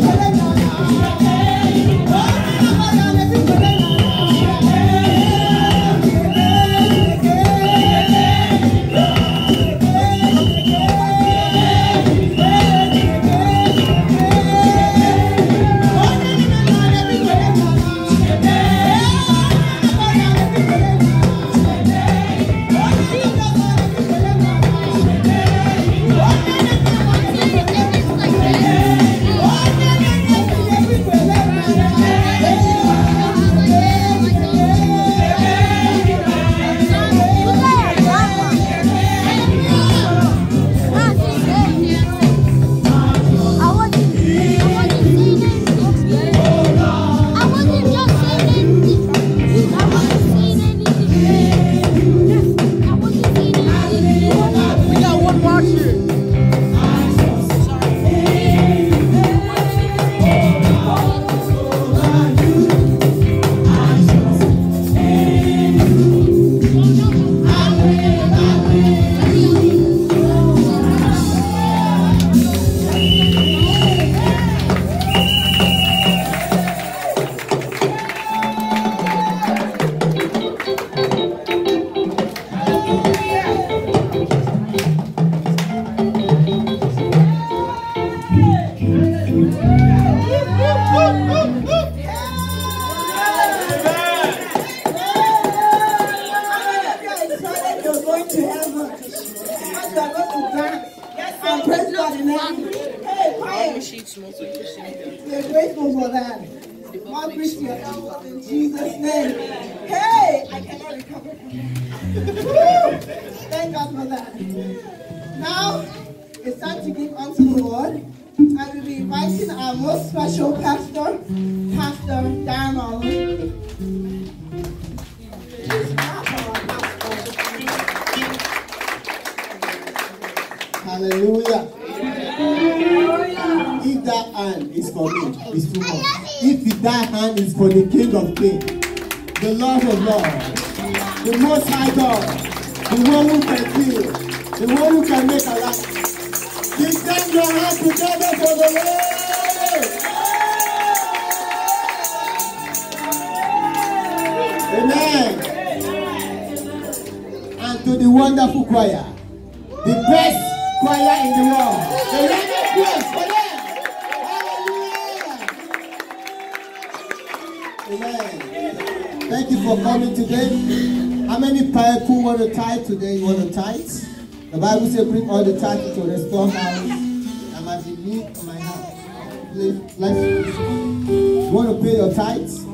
ああ。And praise God in heaven. Hey, quiet. We're grateful for that. More grace to your in Jesus' name. Hey, I cannot recover from that. Woo! Thank God for that. Now, it's time to give unto the Lord. I will be inviting our most special Pastor is for me, it's too much. If that hand is for the King of Kings, the Lord of Lords, the Most High God, the one who can heal, the one who can make alive. Give them your hands together for the Lord. Amen. And to the wonderful choir, the best choir in the world. The round of Amen. Thank you for coming today. How many people want to tithe today? You want to tithe? The Bible says, bring all the tithe to the storehouse. I must be meat for my house. Please, let's. You want to pay your tithes?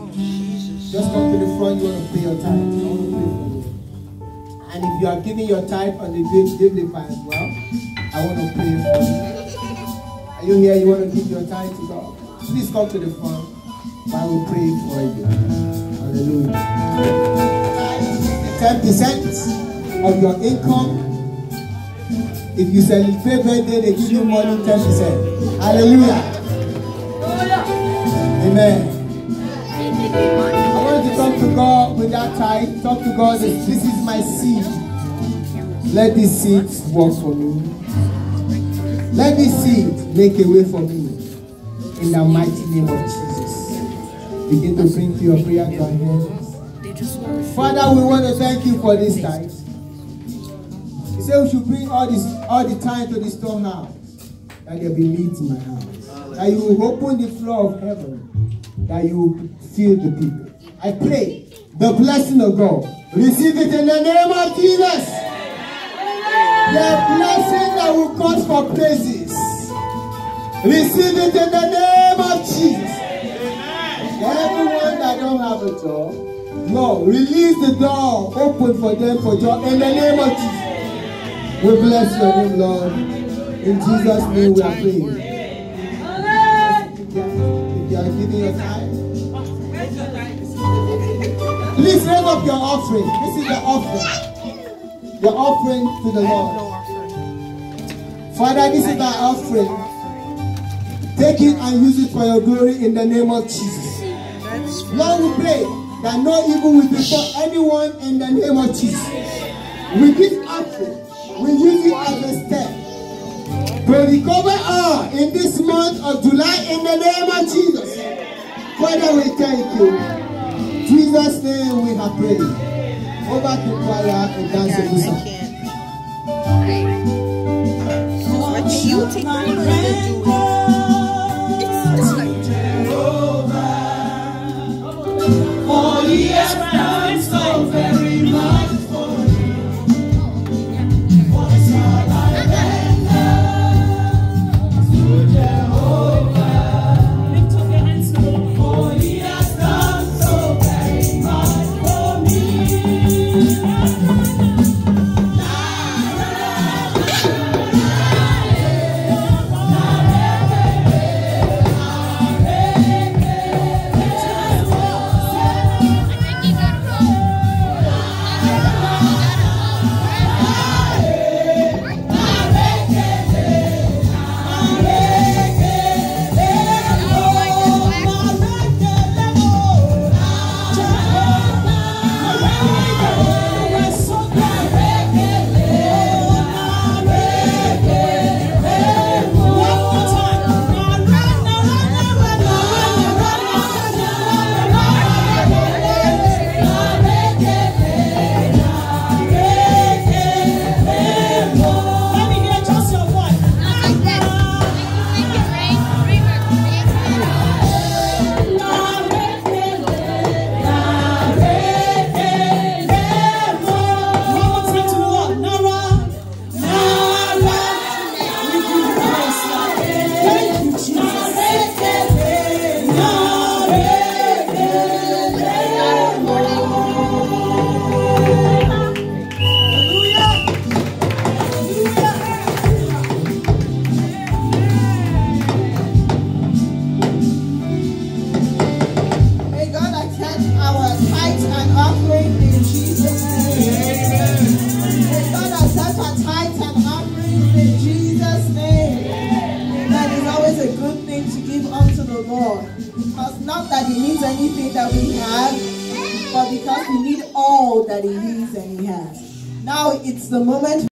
Just come to the front. You want to pay your tithes. I want to pay for you. And if you are giving your tithe on the Givelify as well, I want to pray for you. Are you here? You want to give your tithe to God? Please come to the front. I will pray for you. Hallelujah. Ten percent of your income. If you celebrate birthday, they give you money ten percent. Hallelujah. Amen. I want to talk to God with that tithe. Talk to God. This this is my seed. Let this seed work for me. Let this seed make a way for me. In the mighty name of Jesus. Begin to bring to your prayer hands. Father, we want to thank you for this tithe. He said we should bring all this all the time to the storehouse. That there be meat in my house. That you will open the floor of heaven. That you fill the people. I pray the blessing of God. Receive it in the name of Jesus. The blessing that will cause for praises. Receive it in the name of Have a job, Lord, release the door open for them for job in the name of Jesus. We bless your name, Lord. In Jesus' name we are praying. If you are giving your time, please raise up your offering. This is the offering. Your offering to the Lord. Father, this is our offering. Take it and use it for your glory in the name of Jesus. Lord, we pray that no evil will befall anyone in the name of Jesus. With this offering, we use it as a step to recover all in this month of July in the name of Jesus. Father, we thank you. Jesus' name we have prayed. Over to choir and dance I with us. can't. Can you take my hand For he not that He needs anything that we have, but because we need all that He needs and He has. Now it's the moment.